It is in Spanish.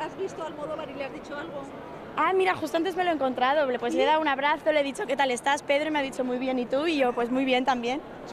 has visto al Almodóvar y le has dicho algo? Ah, mira, justo antes me lo he encontrado. Pues le he dado un abrazo, le he dicho, ¿qué tal estás, Pedro? Y me ha dicho, muy bien, ¿y tú? Y yo, pues muy bien también.